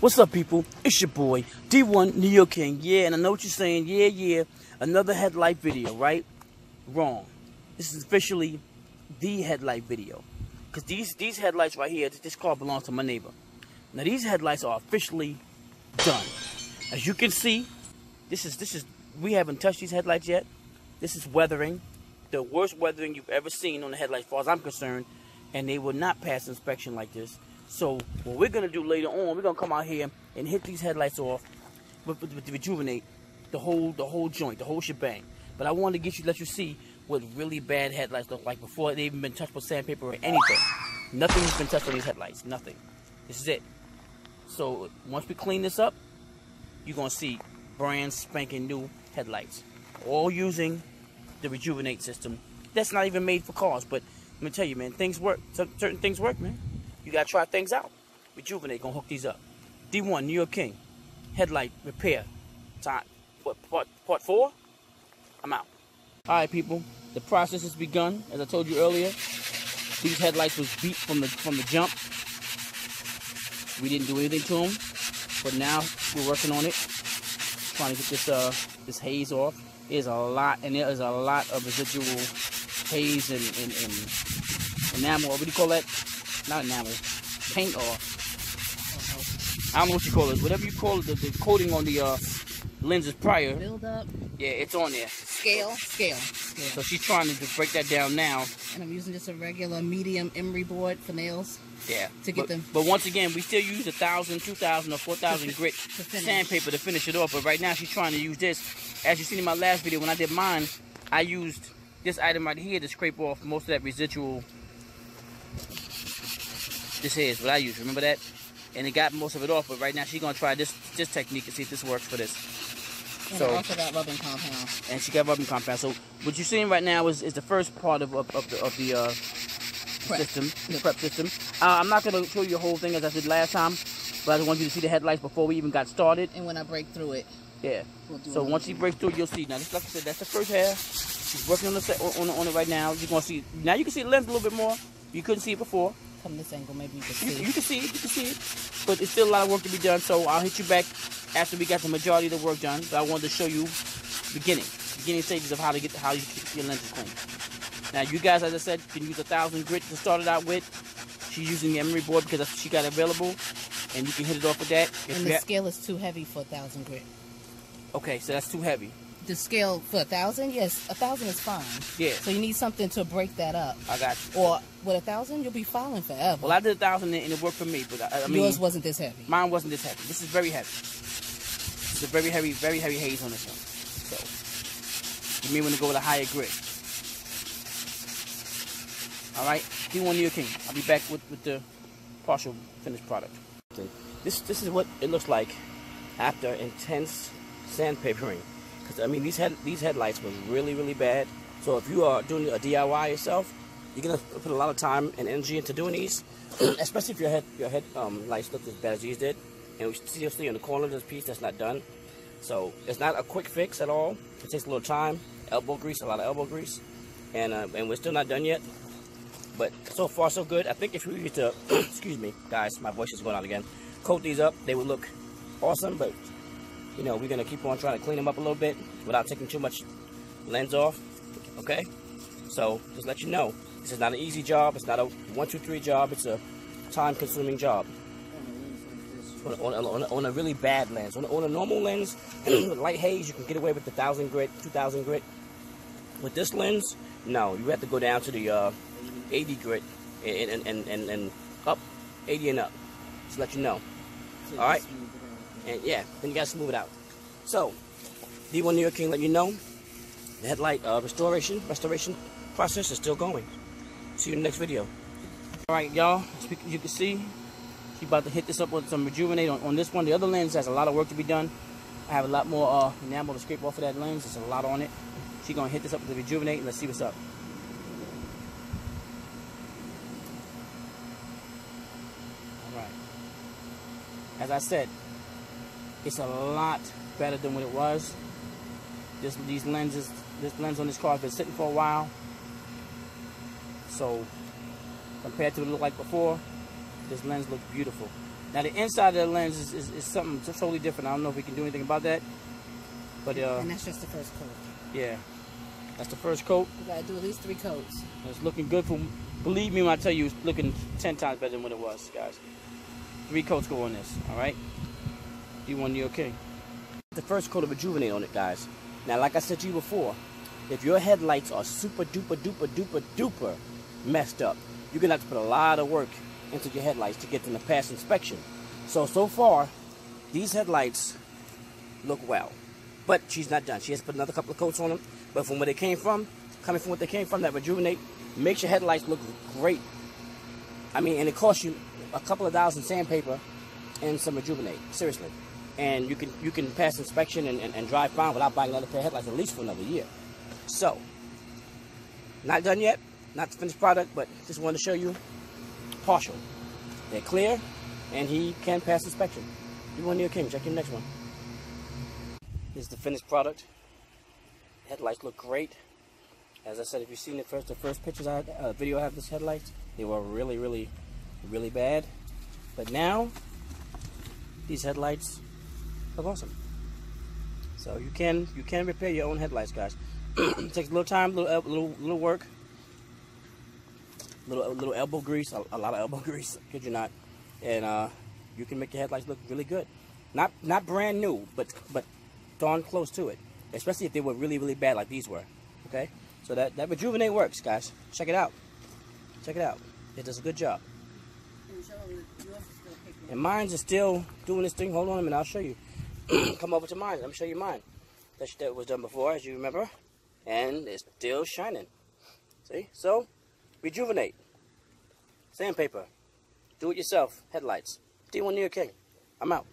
What's up, people? It's your boy, D1 Neo King. Yeah, and I know what you're saying. Yeah, yeah. Another headlight video, right? Wrong. This is officially the headlight video. Because these, these headlights right here, this car belongs to my neighbor. Now, these headlights are officially done. As you can see, this is, this is, we haven't touched these headlights yet. This is weathering. The worst weathering you've ever seen on the headlights, as far as I'm concerned. And they will not pass inspection like this. So what we're gonna do later on, we're gonna come out here and hit these headlights off with, with, with the rejuvenate the whole the whole joint, the whole shebang. But I wanted to get you let you see what really bad headlights look like before they even been touched with sandpaper or anything. Nothing's been touched on these headlights. Nothing. This is it. So once we clean this up, you're gonna see brand spanking new headlights. All using the rejuvenate system. That's not even made for cars, but let me tell you, man, things work. Certain things work, man. You gotta try things out. Rejuvenate, gonna hook these up. D1, New York King. Headlight repair. Time. What, part, part four? I'm out. Alright, people. The process has begun. As I told you earlier, these headlights was beat from the from the jump. We didn't do anything to them, but now we're working on it, trying to get this uh this haze off. There's a lot, and there is a lot of residual haze and, and, and enamel. What do you call that? Not enamel, paint or I don't know what you call it. Whatever you call it, the, the coating on the uh, lenses prior. Build up. Yeah, it's on there. Scale, scale, scale. So she's trying to just break that down now. And I'm using just a regular medium emery board for nails. Yeah. To get but, them. But once again, we still use a thousand, two thousand, or four thousand grit sandpaper to finish it off. But right now, she's trying to use this. As you seen in my last video, when I did mine, I used this item right here to scrape off most of that residual this here is what I use. Remember that? And it got most of it off, but right now she's gonna try this this technique and see if this works for this. And so, also got rubbing compound. And she got rubbing compound. So what you're seeing right now is, is the first part of, of, of the of the uh, system, the prep system. Uh, I'm not gonna show you the whole thing as I did last time, but I just want you to see the headlights before we even got started. And when I break through it. Yeah. We'll so once she breaks through, you'll see. Now, this, like I said, that's the first hair. She's working on the set, on, on, on it right now. You're gonna see. Now you can see the lens a little bit more. You couldn't see it before come this angle, maybe you can see. You, you, can see it, you can see it. But it's still a lot of work to be done, so I'll hit you back after we got the majority of the work done. But I wanted to show you beginning, beginning stages of how to get how you keep your lenses clean. Now you guys, as I said, can use a thousand grit to start it out with. She's using the emery board because that's what she got available, and you can hit it off with that. If and the scale is too heavy for a thousand grit. Okay, so that's too heavy the scale for a thousand, yes, a thousand is fine. Yeah. So you need something to break that up. I got you. Or with a thousand, you'll be falling forever. Well, I did a thousand and it worked for me, but I, I mean, yours wasn't this heavy. Mine wasn't this heavy. This is very heavy. It's a very heavy, very heavy haze on this one. So you may want to go with a higher grit. All right, do one New King. I'll be back with, with the partial finished product. This this is what it looks like after intense sandpapering. Because I mean, these head these headlights were really really bad. So if you are doing a DIY yourself, you're gonna put a lot of time and energy into doing these, especially if your head your head um, lights look as bad as these did. And we still see in the corner of this piece that's not done. So it's not a quick fix at all. It takes a little time, elbow grease, a lot of elbow grease, and uh, and we're still not done yet. But so far so good. I think if we were to, excuse me, guys, my voice is going out again. Coat these up, they would look awesome. But you know, we're going to keep on trying to clean them up a little bit without taking too much lens off, okay? So, just let you know, this is not an easy job. It's not a one, two, three job. It's a time-consuming job. On, on, on, on, a really bad lens. On, on a normal lens, with light haze, you can get away with the 1,000 grit, 2,000 grit. With this lens, no, you have to go down to the uh, 80 grit and, and, and, and, up, 80 and up. Just let you know. All right? And yeah, then you gotta smooth it out. So, D1 New York King let you know the headlight uh, restoration restoration process is still going. See you in the next video. All right, y'all. As you can see, she's about to hit this up with some rejuvenate on, on, this one. The other lens has a lot of work to be done. I have a lot more uh, enamel to scrape off of that lens. There's a lot on it. She's gonna hit this up with the rejuvenate and let's see what's up. All right. As I said, it's a lot better than what it was. This these lenses, this lens on this car has been sitting for a while. So compared to what it looked like before, this lens looks beautiful. Now the inside of the lens is, is, is something totally different. I don't know if we can do anything about that. But uh, And that's just the first coat. Yeah. That's the first coat. You gotta do at least three coats. It's looking good for believe me when I tell you it's looking ten times better than what it was, guys. Three coats go on this, alright? 51 year okay. The first coat of rejuvenate on it, guys. Now, like I said to you before, if your headlights are super duper duper duper duper messed up, you're gonna have to put a lot of work into your headlights to get them to pass inspection. So, so far, these headlights look well. But she's not done. She has put another couple of coats on them. But from where they came from, coming from where they came from, that rejuvenate makes your headlights look great. I mean, and it costs you a couple of dollars in sandpaper and some rejuvenate. Seriously. And you can you can pass inspection and, and, and drive fine without buying another pair of headlights at least for another year. So, not done yet, not the finished product, but just wanted to show you partial. They're clear, and he can pass inspection. You want Neil King, check your next one. This is the finished product. Headlights look great. As I said, if you've seen the first the first pictures I uh, video I have this headlights, they were really, really, really bad. But now, these headlights look awesome. So you can you can repair your own headlights, guys. it takes a little time, little little little work, little little elbow grease, a, a lot of elbow grease. Kid you not, and uh, you can make your headlights look really good. Not not brand new, but but darn close to it. Especially if they were really really bad like these were. Okay, so that that rejuvenate works, guys. Check it out. Check it out. It does a good job. And mine's is still doing this thing. Hold on a minute, I'll show you. Come over to mine. Let me show you mine. That, that was done before, as you remember. And it's still shining. See? So, rejuvenate. Sandpaper. Do it yourself. Headlights. D1 Near King. I'm out.